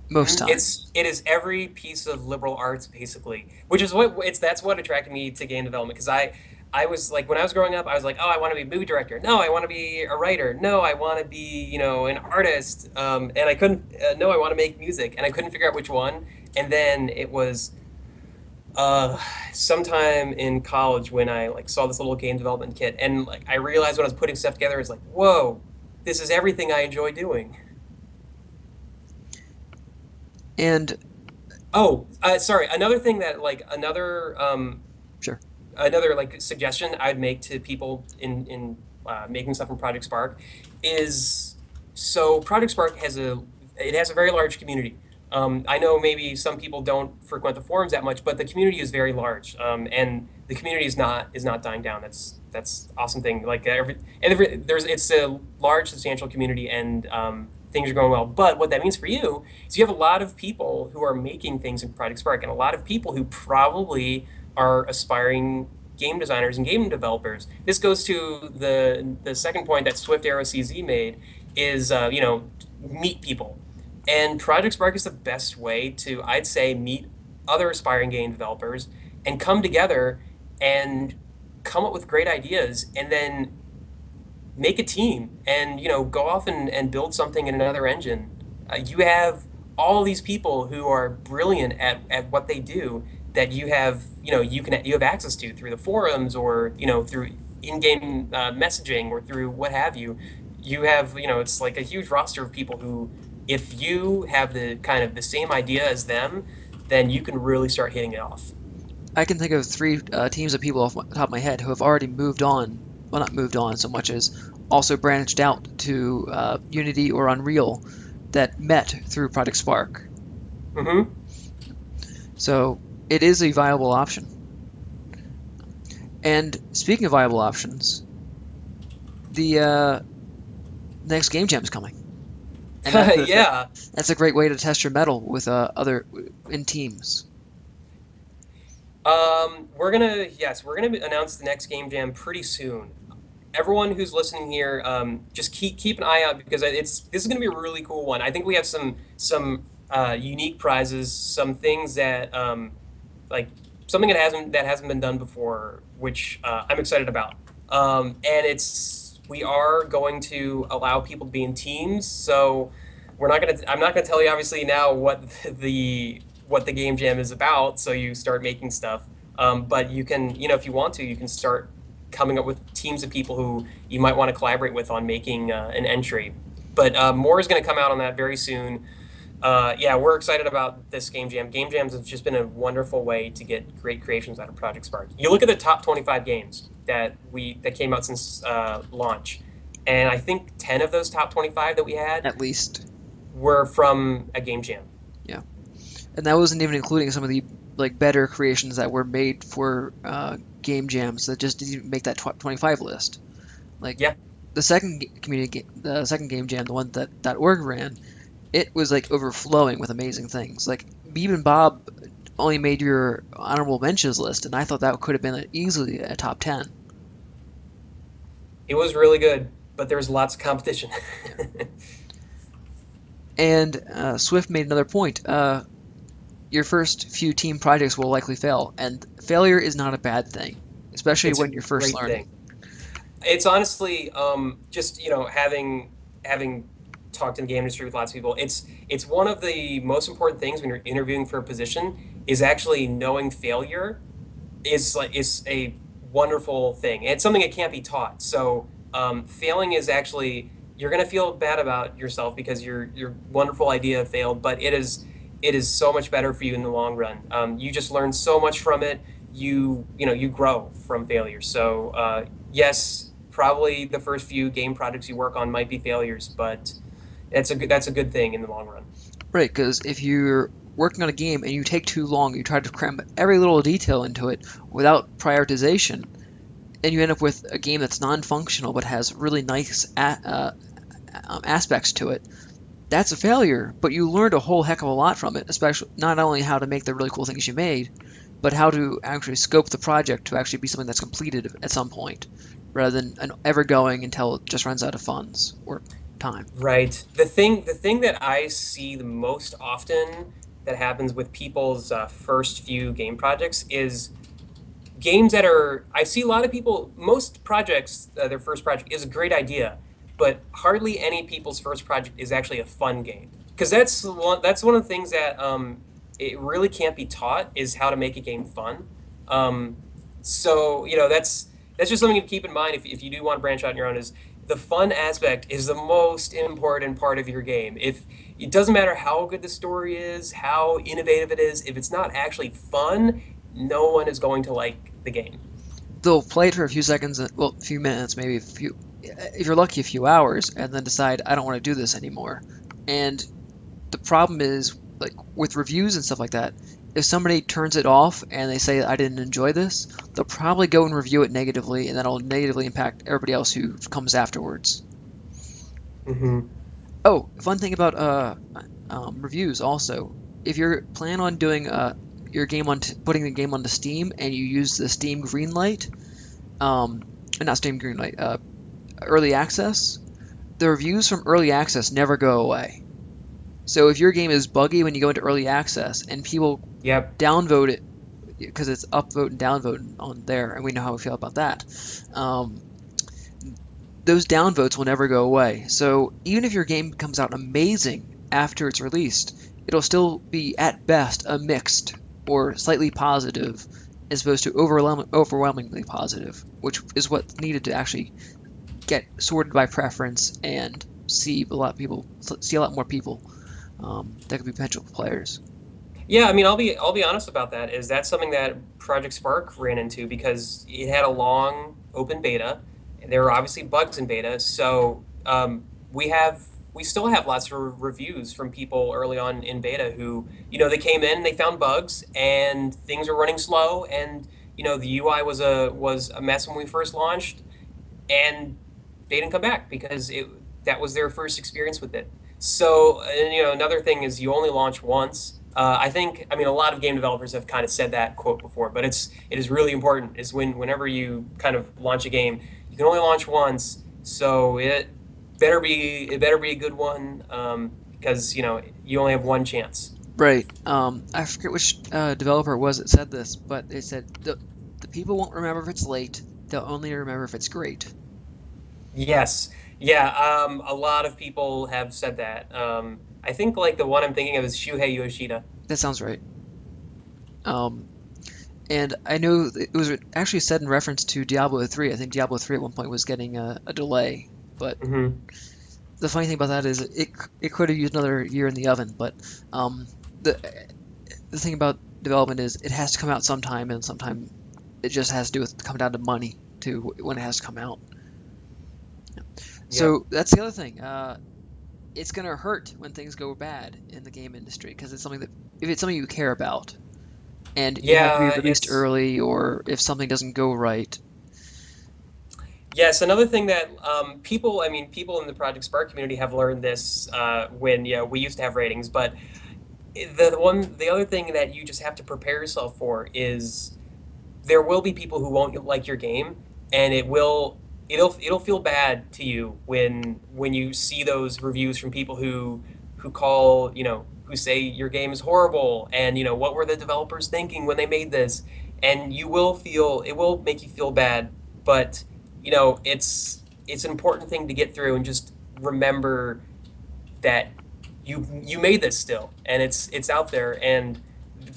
Most times, It's it is every piece of liberal arts basically, which is what it's that's what attracted me to game development because I I was like when I was growing up I was like oh I want to be a movie director. No I want to be a writer. No I want to be you know an artist. Um, and I couldn't uh, no I want to make music and I couldn't figure out which one and then it was uh, sometime in college when I like saw this little game development kit and like I realized when I was putting stuff together it's like whoa this is everything I enjoy doing. and Oh, uh, sorry. Another thing that like another um, sure, another like suggestion I'd make to people in in uh, making stuff in Project Spark is so Project Spark has a it has a very large community. Um, I know maybe some people don't frequent the forums that much, but the community is very large, um, and the community is not is not dying down. That's that's awesome thing. Like every and every, there's it's a large substantial community, and um, things are going well. But what that means for you is you have a lot of people who are making things in Project Spark, and a lot of people who probably are aspiring game designers and game developers. This goes to the the second point that Swift Arrow CZ made is uh, you know meet people, and Project Spark is the best way to I'd say meet other aspiring game developers and come together and come up with great ideas and then make a team and you know go off and, and build something in another engine. Uh, you have all these people who are brilliant at, at what they do that you have you know you can you have access to through the forums or you know through in-game uh, messaging or through what have you. You have you know it's like a huge roster of people who if you have the kind of the same idea as them then you can really start hitting it off I can think of three uh, teams of people off the top of my head who have already moved on. Well, not moved on so much as also branched out to uh, Unity or Unreal that met through Project Spark. mm-hmm. So it is a viable option. And speaking of viable options, the uh, next game jam is coming. And that's a, yeah that's a great way to test your metal with uh, other in teams. Um, we're gonna yes, we're gonna announce the next game jam pretty soon. Everyone who's listening here, um, just keep keep an eye out because it's this is gonna be a really cool one. I think we have some some uh, unique prizes, some things that um, like something that hasn't that hasn't been done before, which uh, I'm excited about. Um, and it's we are going to allow people to be in teams, so we're not gonna. I'm not gonna tell you obviously now what the what the game jam is about, so you start making stuff. Um, but you can, you know, if you want to, you can start coming up with teams of people who you might want to collaborate with on making uh, an entry. But uh, more is going to come out on that very soon. Uh, yeah, we're excited about this game jam. Game jams have just been a wonderful way to get great creations out of Project Spark. You look at the top 25 games that we that came out since uh, launch, and I think 10 of those top 25 that we had At least. were from a game jam. And that wasn't even including some of the like better creations that were made for uh, game jams that just didn't make that tw- 25 list. Like Yeah. the second community, the second game jam, the one that that org ran, it was like overflowing with amazing things. Like Beeb and Bob only made your honorable mentions list, and I thought that could have been easily a top 10. It was really good, but there was lots of competition. And uh, Swift made another point. Uh, your first few team projects will likely fail, and failure is not a bad thing, especially It's when you're first learning. thing. It's honestly um, just you know having having talked in the game industry with lots of people. It's it's one of the most important things when you're interviewing for a position is actually knowing failure is like is a wonderful thing. It's something that can't be taught. So um, failing is actually you're going to feel bad about yourself because your your wonderful idea failed, but it is it is so much better for you in the long run. Um, you just learn so much from it. You you know you grow from failure. So uh, yes, probably the first few game projects you work on might be failures, but that's a good that's a good thing in the long run. Right, because if you're working on a game and you take too long, you try to cram every little detail into it without prioritization, and you end up with a game that's non-functional but has really nice a- uh, um, aspects to it. That's a failure, but you learned a whole heck of a lot from it, especially not only how to make the really cool things you made, but how to actually scope the project to actually be something that's completed at some point, rather than an ever going until it just runs out of funds or time. Right. The thing the thing that I see the most often that happens with people's uh, first few game projects is games that are I see a lot of people most projects uh, their first project is a great idea but hardly any people's first project is actually a fun game because that's one that's one of the things that um, it really can't be taught is how to make a game fun. Um, so you know that's that's just something to keep in mind if, if you do want to branch out on your own is the fun aspect is the most important part of your game. If it doesn't matter how good the story is, how innovative it is, if it's not actually fun, no one is going to like the game. They'll play it for a few seconds, well, a few minutes, maybe a few if you're lucky, a few hours, and then decide I don't want to do this anymore. And the problem is, like with reviews and stuff like that, if somebody turns it off and they say I didn't enjoy this, they'll probably go and review it negatively, and that'll negatively impact everybody else who comes afterwards. Mm-hmm. Oh, fun thing about uh, um, reviews also, if you're plan on doing uh, your game on t- putting the game onto Steam and you use the Steam Greenlight, um, not Steam Greenlight, uh, early access, the reviews from early access never go away. So if your game is buggy when you go into early access and people yep. downvote it because it's upvote and downvote on there, and we know how we feel about that. Um, those downvotes will never go away. So even if your game comes out amazing after it's released, it'll still be at best a mixed or slightly positive as opposed to overwhelmingly positive, which is what's needed to actually get sorted by preference and see a lot of people see a lot more people um, that could be potential players. Yeah, I mean, I'll be I'll be honest about that. Is that something that Project Spark ran into because it had a long open beta, and there were obviously bugs in beta. So um, we have we still have lots of reviews from people early on in beta who you know they came in they found bugs and things were running slow and you know the UI was a was a mess when we first launched, and they didn't come back because it that was their first experience with it. So, and, you know, another thing is you only launch once. Uh, I think, I mean, a lot of game developers have kind of said that quote before, but it's it is really important. Is when whenever you kind of launch a game, you can only launch once, so it better be it better be a good one um, because you know you only have one chance. Right. Um, I forget which uh, developer it was that said this, but they said the the people won't remember if it's late; they'll only remember if it's great. Yes. Yeah. Um, a lot of people have said that. Um, I think like the one I'm thinking of is Shuhei Yoshida. That sounds right. Um, and I know it was actually said in reference to Diablo 3. I think Diablo 3 at one point was getting a, a delay, but mm-hmm. the funny thing about that is it it could have used another year in the oven. But um, the the thing about development is it has to come out sometime, and sometime it just has to do with come down to money to when it has to come out. So that's the other thing. Uh, it's gonna hurt when things go bad in the game industry because it's something that if it's something you care about, and you have to be released early, or if something doesn't go right. Yes, another thing that um, people, I mean, people in the Project Spark community have learned this uh, when you know, we used to have ratings, but the one, the other thing that you just have to prepare yourself for is there will be people who won't like your game, and it will it'll it'll feel bad to you when when you see those reviews from people who who call you know who say your game is horrible and you know what were the developers thinking when they made this and you will feel it will make you feel bad but you know it's it's an important thing to get through and just remember that you you made this still, and it's it's out there. And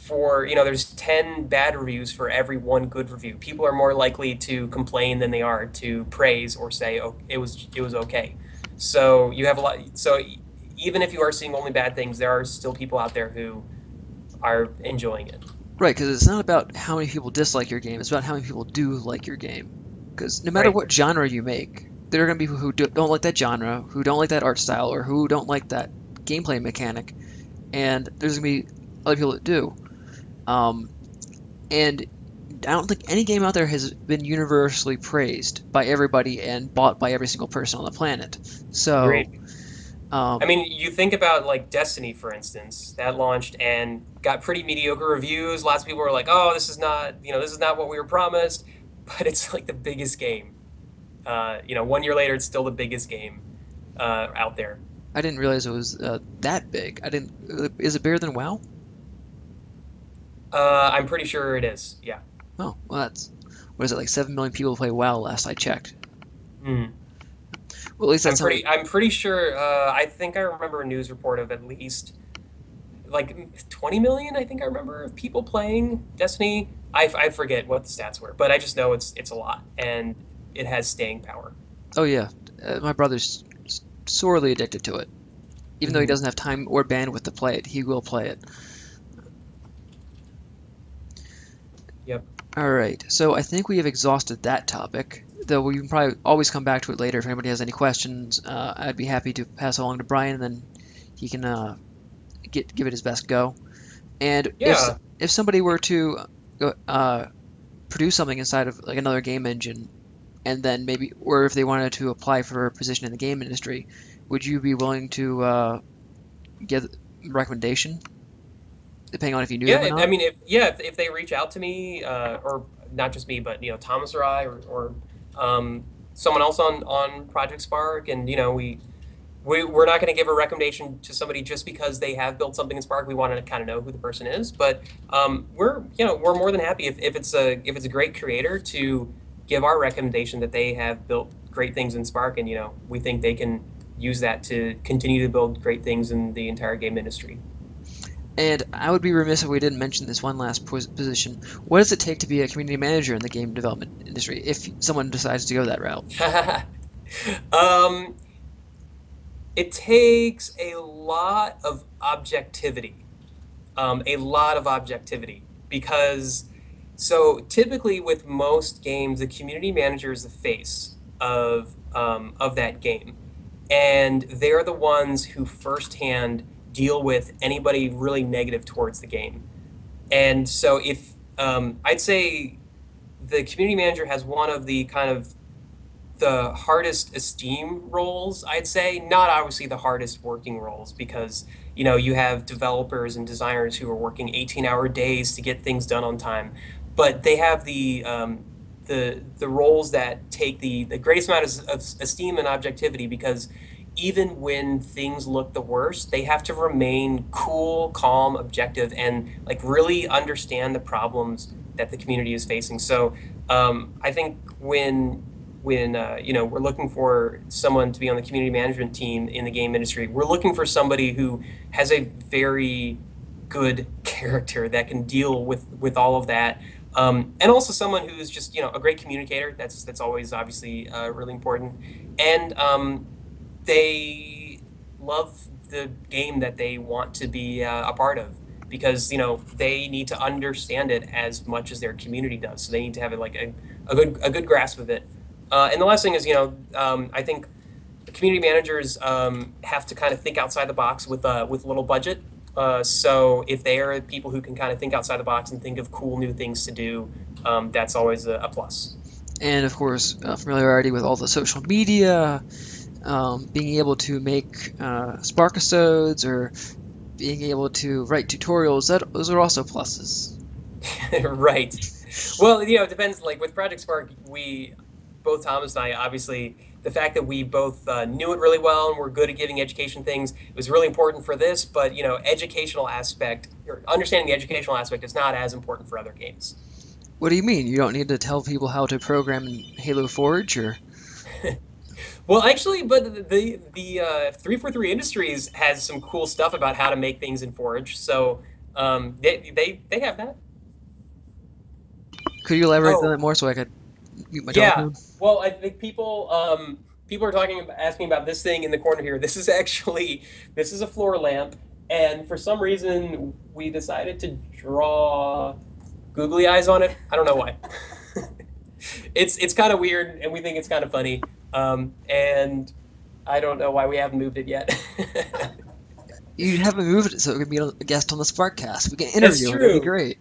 for you know, there's ten bad reviews for every one good review. People are more likely to complain than they are to praise or say, "Oh, it was it was okay." So you have a lot. So even if you are seeing only bad things, there are still people out there who are enjoying it. Right, because it's not about how many people dislike your game; it's about how many people do like your game. Because no matter Right. what genre you make, there are going to be people who do, don't like that genre, who don't like that art style, or who don't like that gameplay mechanic, and there's going to be other people that do. Um, and I don't think any game out there has been universally praised by everybody and bought by every single person on the planet. So, um, I mean, you think about like Destiny, for instance, that launched and got pretty mediocre reviews. Lots of people were like, "Oh, this is not, you know, this is not what we were promised," but it's like the biggest game. Uh, you know, one year later, it's still the biggest game uh, out there. I didn't realize it was uh, that big. I didn't. Is it bigger than WoW? Uh, I'm pretty sure it is. Yeah. Oh, well, that's what is it like? Seven million people play WoW last I checked. Mm. Well, at least I'm that's pretty. I'm pretty sure. Uh, I think I remember a news report of at least like 20 million. I think I remember of people playing Destiny. I, I forget what the stats were, but I just know it's it's a lot and it has staying power. Oh yeah, uh, my brother's sorely addicted to it. Even though he Mhm. doesn't have time or bandwidth to play it, he will play it. Yep. All right, so I think we have exhausted that topic. Though we can probably always come back to it later if anybody has any questions. Uh, I'd be happy to pass along to Brian, and then he can uh, get give it his best go. And if Yeah. if somebody were to uh, produce something inside of like another game engine, and then maybe, or if they wanted to apply for a position in the game industry, would you be willing to uh, get a recommendation, depending on if you knew them Yeah, or not? I mean, if yeah, if, if they reach out to me, uh, or not just me, but you know, Thomas or I, or, or um, someone else on on Project Spark, and you know, we. We, we're not going to give a recommendation to somebody just because they have built something in Spark. We want to kind of know who the person is, but um, we're you know we're more than happy if, if it's a if it's a great creator to give our recommendation that they have built great things in Spark, and you know we think they can use that to continue to build great things in the entire game industry. And I would be remiss if we didn't mention this one last position. What does it take to be a community manager in the game development industry if someone decides to go that route? um, it takes a lot of objectivity, um, a lot of objectivity, because so typically with most games, the community manager is the face of um, of that game, and they're the ones who firsthand deal with anybody really negative towards the game. And so if um, I'd say the community manager has one of the kind of the hardest esteem roles, I'd say, not obviously the hardest working roles because you know you have developers and designers who are working 18 hour days to get things done on time, but they have the um, the the roles that take the the greatest amount of, of esteem and objectivity because even when things look the worst, they have to remain cool, calm, objective, and like really understand the problems that the community is facing. So um, I think when when uh, you know we're looking for someone to be on the community management team in the game industry, we're looking for somebody who has a very good character that can deal with with all of that. Um, and also someone who's just you know a great communicator. That's that's always obviously uh, really important. And um, they love the game that they want to be uh, a part of because you know they need to understand it as much as their community does. So they need to have like a, a good a good grasp of it. Uh, and the last thing is you know um, I think community managers um, have to kind of think outside the box with uh, with little budget. Uh, so if they are people who can kind of think outside the box and think of cool new things to do, um, that's always a, a plus. And of course, uh, familiarity with all the social media, um, being able to make uh, Sparkisodes or being able to write tutorials, that those are also pluses. right. Well, you know, it depends. Like with Project Spark, we both Thomas and I obviously the fact that we both uh, knew it really well and were good at giving education things it was really important for this. But you know, educational aspect or understanding the educational aspect is not as important for other games. What do you mean? You don't need to tell people how to program in Halo Forge or Well, actually, but the the uh, three four three Industries has some cool stuff about how to make things in Forge. So um, they they they have that. Could you elaborate on Oh, that more so I could mute my yeah. Well, I think people um, people are talking asking about this thing in the corner here. This is actually this is a floor lamp, and for some reason we decided to draw googly eyes on it. I don't know why. it's it's kind of weird, and we think it's kind of funny. Um, and I don't know why we haven't moved it yet. You haven't moved it, so it could be a guest on the Sparkcast. We can interview him. That'd be great.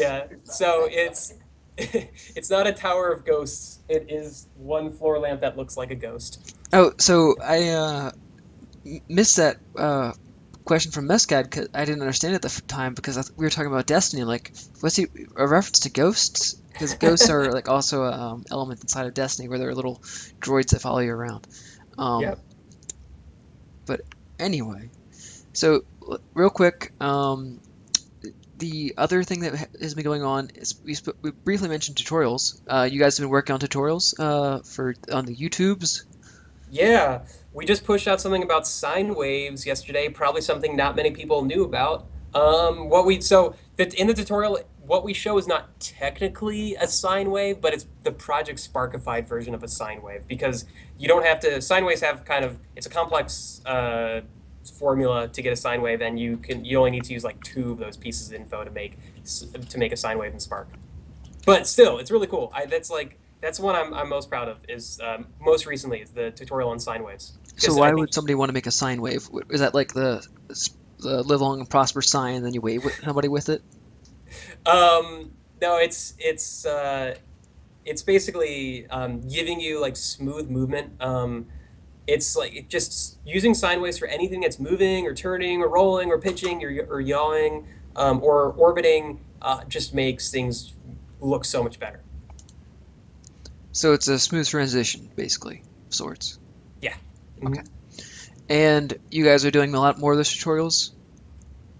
yeah. So it's it's not a tower of ghosts. It is one floor lamp that looks like a ghost. Oh, so I uh, missed that uh, question from Mescad because I didn't understand it at the time because we were talking about Destiny. Like, was he a reference to ghosts? Because ghosts are like also an um, element inside of Destiny where there are little droids that follow you around. Um, Yep. But anyway, so real quick, um, the other thing that has been going on is we, sp- we briefly mentioned tutorials. Uh, you guys have been working on tutorials uh, for on the YouTubes. Yeah, we just pushed out something about sine waves yesterday. Probably something not many people knew about. Um, what we so that in the tutorial, what we show is not technically a sine wave, but it's the Project Sparkified version of a sine wave because you don't have to. Sine waves have kind of it's a complex uh, formula to get a sine wave, and you can you only need to use like two of those pieces of info to make to make a sine wave in Spark. But still, it's really cool. I that's like that's one I'm, I'm most proud of. Is um, most recently is the tutorial on sine waves. So why would somebody want to make a sine wave? Is that like the the live long and prosper sign, and then you wave with somebody with it? Um, no, it's it's uh, it's basically um, giving you like smooth movement. Um, it's like it just using sine waves for anything that's moving or turning or rolling or pitching or, or yawing um, or orbiting uh, just makes things look so much better. So it's a smooth transition, basically, of sorts. Yeah. Okay. And you guys are doing a lot more of those tutorials.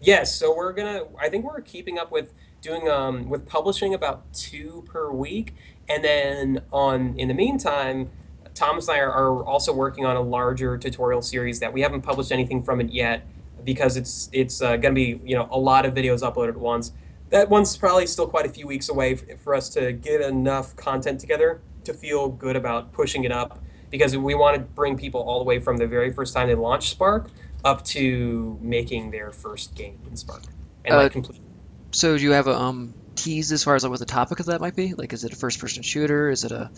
Yes, so we're gonna. I think we're keeping up with doing um with publishing about two per week, and then on in the meantime, Thomas and I are, are also working on a larger tutorial series that we haven't published anything from it yet because it's it's uh, gonna be you know a lot of videos uploaded at once. That one's probably still quite a few weeks away f- for us to get enough content together to feel good about pushing it up because we want to bring people all the way from the very first time they launch Spark up to making their first game in Spark and Uh, like complete. So do you have a um, tease as far as like what the topic of that might be? Like, is it a first-person shooter? Is it a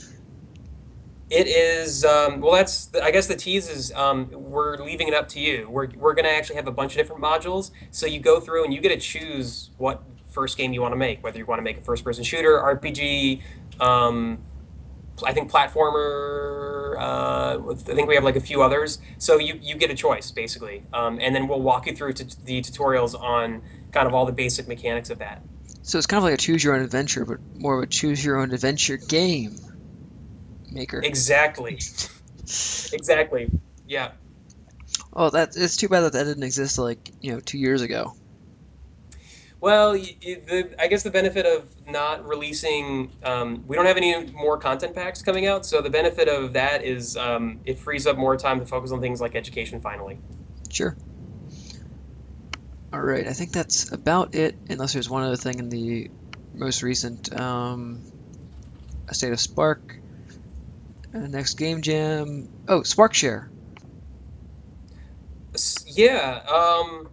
It is um, well. That's I guess the tease is um, we're leaving it up to you. We're we're gonna actually have a bunch of different modules, so you go through and you get to choose what first game you want to make. Whether you want to make a first-person shooter, RPG, um, I think platformer. Uh, I think we have like a few others. So you, you get a choice basically, um, and then we'll walk you through the tutorials on kind of all the basic mechanics of that. so it's kind of like a choose your own adventure, but more of a choose your own adventure game maker. Exactly. exactly. Yeah. Oh, that it's too bad that that didn't exist like you know two years ago. Well, the, I guess the benefit of not releasing, um, we don't have any more content packs coming out, so the benefit of that is um, it frees up more time to focus on things like education finally. Sure. All right, I think that's about it, unless there's one other thing in the most recent um, State of Spark. Uh, next game jam. Oh, Spark Share. Yeah. Um,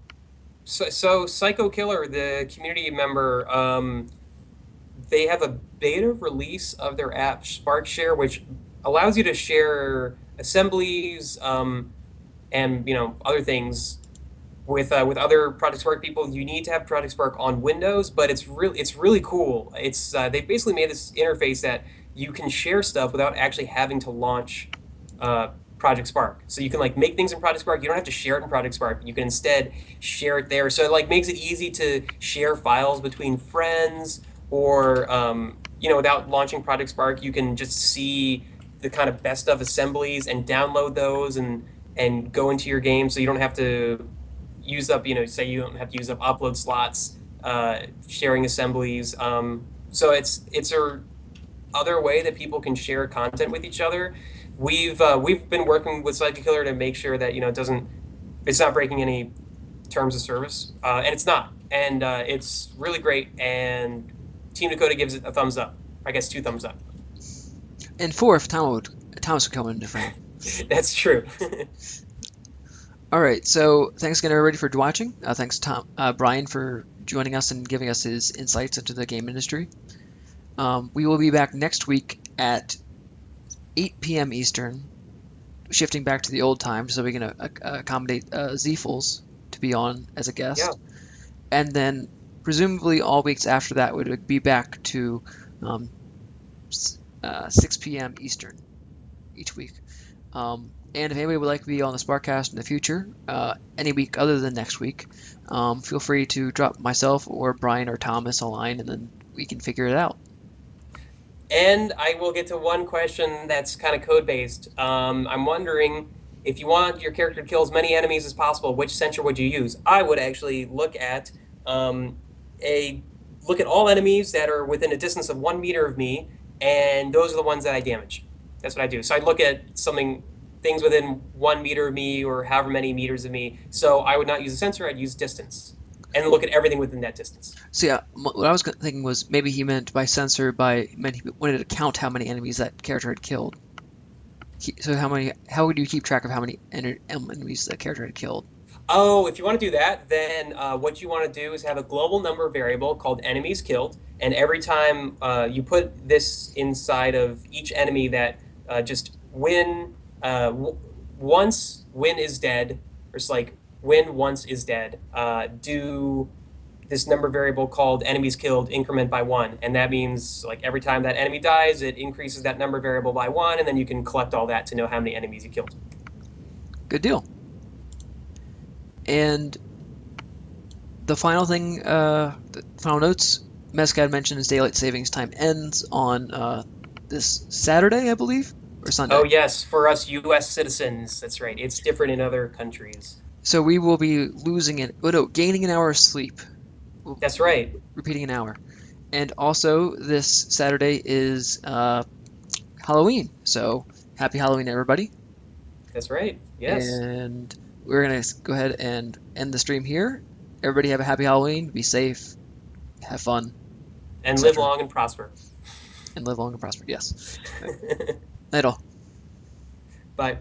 so, so Psycho Killer, the community member, um, they have a beta release of their app SparkShare, which allows you to share assemblies um, and you know other things with uh, with other Project Spark people. You need to have Project Spark on Windows, but it's really it's really cool. It's uh, they basically made this interface that you can share stuff without actually having to launch uh, Project Spark. So you can like make things in Project Spark. You don't have to share it in Project Spark. You can instead share it there. So it like makes it easy to share files between friends or um, you know without launching Project Spark, you can just see the kind of best of assemblies and download those and and go into your game. So you don't have to use up you know say you don't have to use up upload slots, uh, sharing assemblies. Um, so it's it's a other way that people can share content with each other we've uh, we've been working with Psychic Killer to make sure that you know it doesn't it's not breaking any terms of service, uh, and it's not, and uh, it's really great. And Team Dakota gives it a thumbs up. I guess two thumbs up. And four if Tom would Thomas would come into frame. That's true. All right, so thanks again everybody for watching. Uh, thanks Tom, uh, Brian for joining us and giving us his insights into the game industry. Um, we will be back next week at 8 p.m. Eastern, shifting back to the old time so we can uh, accommodate uh, to be on as a guest. Yeah. And then presumably all weeks after that would be back to um, uh, 6 p.m. Eastern each week. Um, and if anybody would like to be on the Sparkcast in the future, uh, any week other than next week, um, feel free to drop myself or Brian or Thomas a line, and then we can figure it out. And I will get to one question that's kind of code based. Um, I'm wondering if you want your character to kill as many enemies as possible, which sensor would you use? I would actually look at um, a look at all enemies that are within a distance of one meter of me, and those are the ones that I damage. That's what I do. So I look at something things within one meter of me or however many meters of me. So I would not use a sensor, I'd use distance and look at everything within that distance. So yeah, what I was thinking was maybe he meant by sensor by meant he wanted to count how many enemies that character had killed. So how many? How would you keep track of how many enemies that character had killed? Oh, if you want to do that, then uh, what you want to do is have a global number variable called enemies killed, and every time uh, you put this inside of each enemy that uh, just win uh, w- once win is dead, or it's like win once is dead, uh, do this number variable called enemies killed increment by one. And that means like every time that enemy dies, it increases that number variable by one, and then you can collect all that to know how many enemies you killed. Good deal. And the final thing, uh, the final notes, Mescad mentioned his daylight savings time ends on uh, this Saturday, I believe or Sunday. Oh yes, for us U.S. citizens, that's right. It's different in other countries. So we will be losing it. Oh no, gaining an hour of sleep. That's right. Repeating an hour, and also this Saturday is uh, Halloween. So happy Halloween, everybody. That's right. Yes. And we're gonna go ahead and end the stream here. Everybody have a happy Halloween. Be safe. Have fun. And live long and prosper. And live long and prosper. Yes. All. Bye.